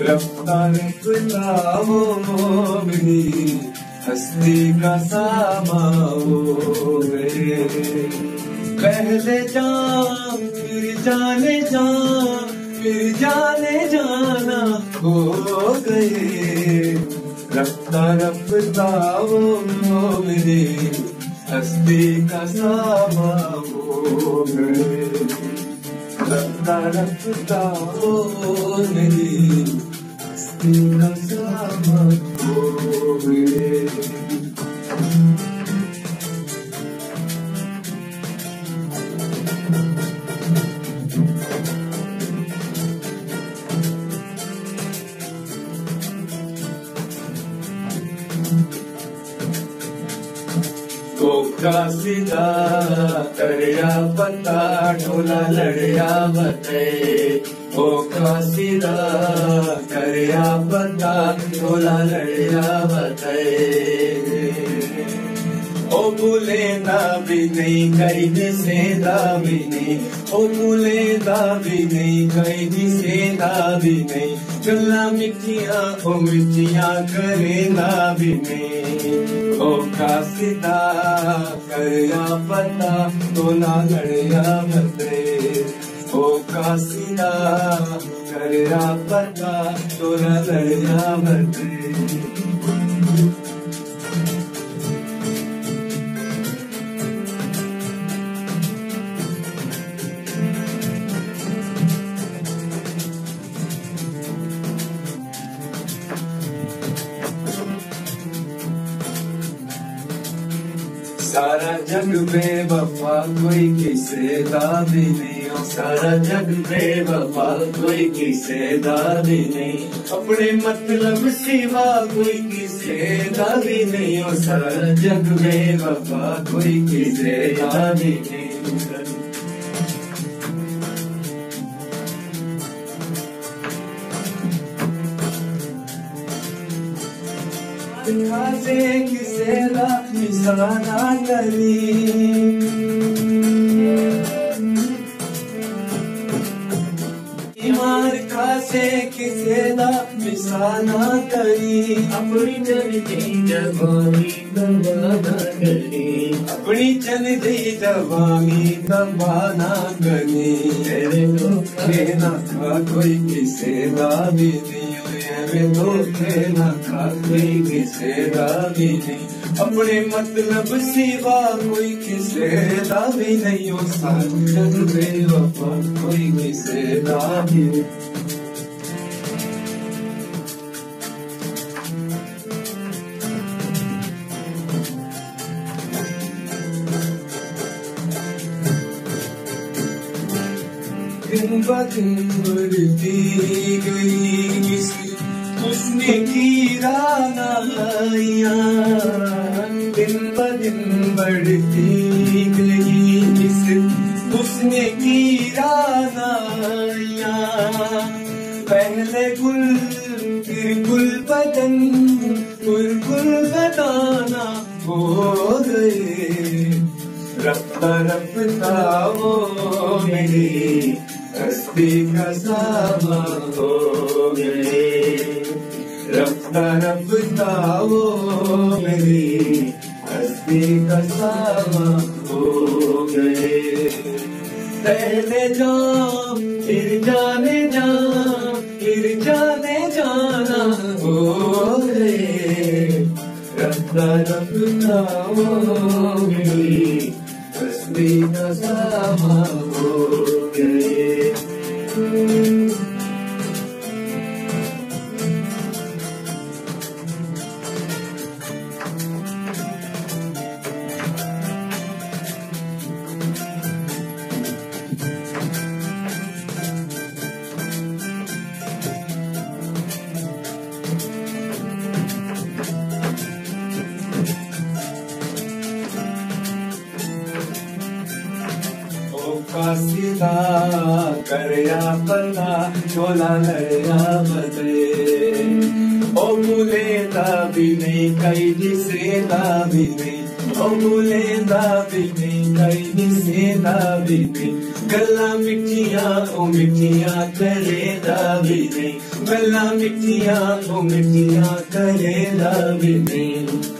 رفتار رفتہ وہ میری ہستی کا ساما ہو گئے پہلے جان پھر جانے جان پھر جانے جانا ہو گئے رفتہ رفتہ وہ میری ہستی کا ساما ہو گئے رفتہ رفتہ وہ میری ہستی کا کا کریا پتا ڈولا لڑیا بتے او کریا پتا ڈولا لڑیا بتے او بولے دا بھی نہیں کئی جسے دا بھی نہیں او بولے دا بھی نہیں کئی جسے دا بھی نہیں گلا مٹھیاں او مٹھیاں کرے دا بھی نہیں او کا سیدھا کریا پتا تو نہ لڑیا بتے او کا سیدھا کریا پتا تو نہ لڑیا بتے سارا جگ بے وفا کوئی کسے دادی نہیں. سارا جگ بے وفا کوئی کسے دادی نہیں. اپنے مطلب سوا کوئی کسے دادی نہیں. سارا جگ بے وفا کوئی کسے دادی نہیں. سے کسے نشانہ ایمان کا سے کسے دا نشانہ کری اپنی جن کی جوانی کری اپنی دی جوانی کری تیرے کہنا تھا کوئی کسے دا بھی اپنے مطلب سوا کوئی کسے دا بھی نہیں ہو ساتھ بے وفا کوئی کسے دا بھی دن ب دن بڑھتی گئی کسی اس نے گیرا دن ب دن بڑھتی گئی۔ کس اس نے گیرا نائیاں پہلے گل، پھر گل بدن۔ پھر گل بدانا ہو گئے۔ رفتہ رفتہ وہ میری ہستی کا ساما ہو گئے۔ رفتہ رفتہ میری ہستی کا ساما ہو گئے پہلے جام پھر جانے جان پھر جانے جانا ہو گئے رفتہ رفتہ وہ میری ہستی کا ساما ہو گئے کا سیدھا کریا پتا چولا لڑیا بدے او بولے دا بھی نہیں کئی جسے دا بھی نہیں او بولے دا بھی نہیں کئی جسے دا بھی نہیں گلا مٹھیاں، او مٹھیاں کرے دا بھی نہیں گلا مٹھیاں، او مٹھیاں کرے دا بھی نہیں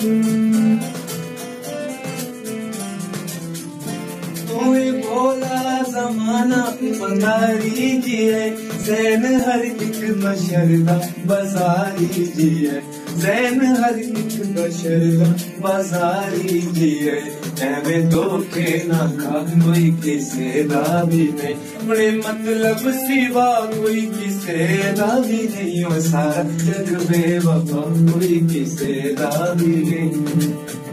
thank you زمانہ بناری زین ہر ایک بشر دا بازاری جی ہے زین ہر ایک بشر دا بازاری جی ہے ایویں دھوکے نہ کھا کوئی کسے دا بھی نہیں۔ بڑے مطلب سوا کوئی کسے دا بھی نہیں۔ وہ سارا جگ بے وفا کوئی کسے دا بھی نہیں۔